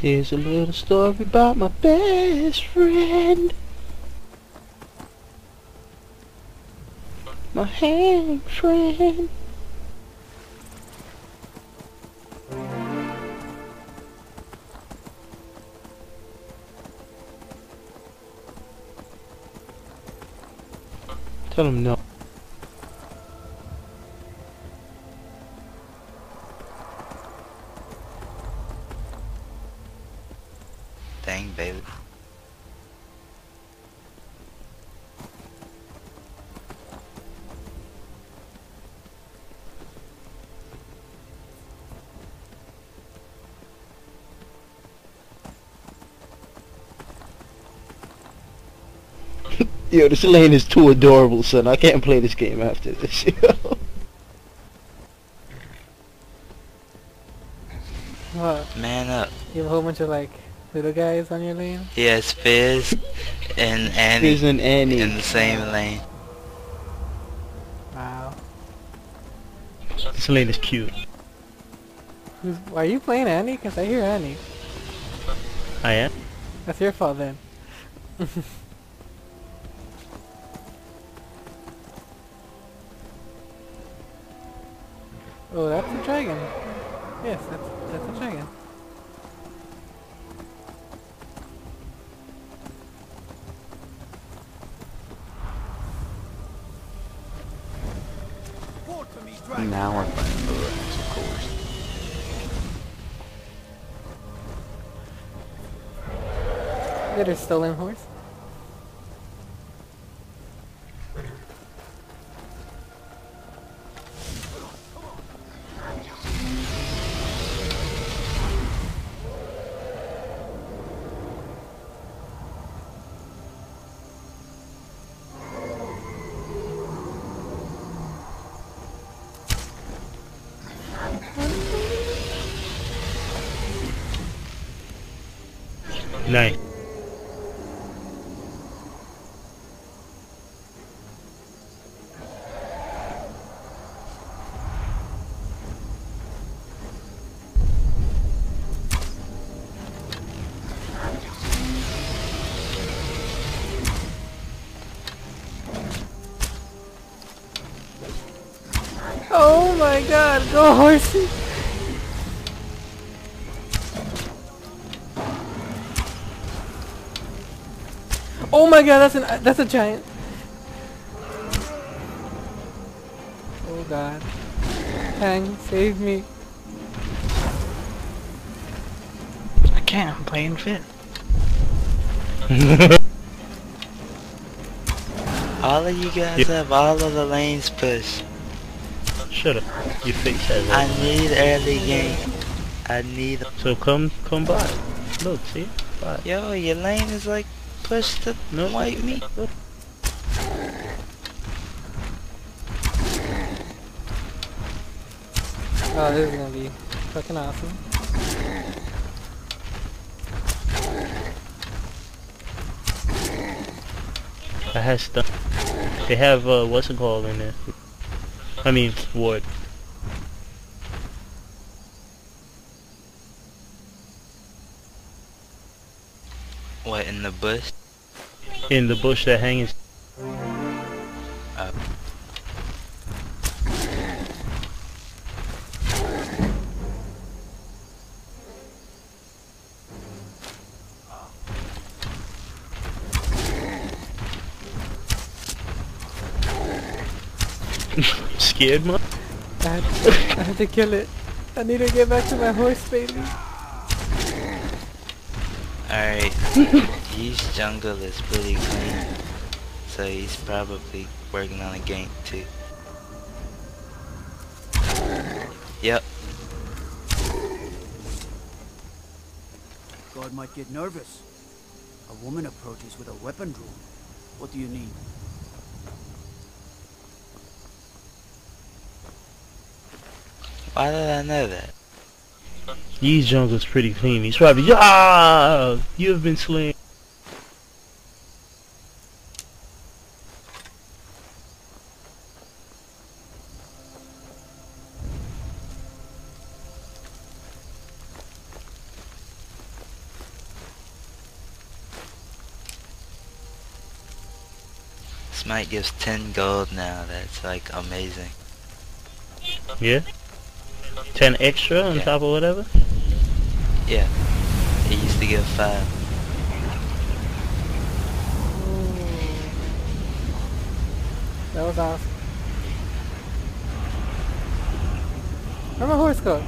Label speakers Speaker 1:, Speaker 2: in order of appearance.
Speaker 1: Here's a little story about my best friend. My hand friend. Tell him no. Yo, this lane is too adorable, son. I can't play this game after this. Yo.
Speaker 2: What?
Speaker 3: Man up.
Speaker 2: You have a whole bunch of like little guys on your lane?
Speaker 3: Yes, Fizz and Annie
Speaker 1: Fizz and Annie.
Speaker 3: in the same lane.
Speaker 2: Wow.
Speaker 1: This lane is cute.
Speaker 2: Who's, are you playing Annie? Cause I hear Annie.
Speaker 1: I am.
Speaker 2: That's your fault then. oh, that's a dragon. Yes, that's that's a dragon.
Speaker 4: Now we're playing Boaz, of course.
Speaker 2: That is stolen horse.
Speaker 1: Nice.
Speaker 2: Oh my god, go horsey! Oh my god, that's an that's a giant. Oh god. Hang, save me.
Speaker 4: I can't, I'm playing fit.
Speaker 3: All of you guys
Speaker 1: Yeah.
Speaker 3: have all of the lanes pushed.
Speaker 1: Shut up. You face has
Speaker 3: I need early game. I need.
Speaker 1: So come, come by. Look, see? Bye.
Speaker 3: Yo, your lane is like pushed to
Speaker 1: No,
Speaker 3: white meat.
Speaker 1: Look.
Speaker 2: Oh, this is gonna be fucking awesome.
Speaker 1: I have stuff. They have uh, what's it called in there? I mean, wood.
Speaker 3: What in the bush?
Speaker 1: In the bush that hangs.
Speaker 3: Uh,
Speaker 1: Scared, man?
Speaker 2: I had, I had to kill it. I need to get back to my horse, baby.
Speaker 3: Alright. Yeast jungle is pretty clean. So he's probably working on a gank too. Yep.
Speaker 5: God might get nervous. A woman approaches with a weapon drawn. What do you need?
Speaker 3: Why did I know that?
Speaker 1: These jungles pretty clean. These probably yeah. You have been slain.
Speaker 3: Smite gives 10 gold now, that's like amazing.
Speaker 1: Yeah? 10 extra on
Speaker 3: yeah.
Speaker 1: top of whatever?
Speaker 3: Yeah. It used to give 5.
Speaker 2: That was awesome. Where my horse go?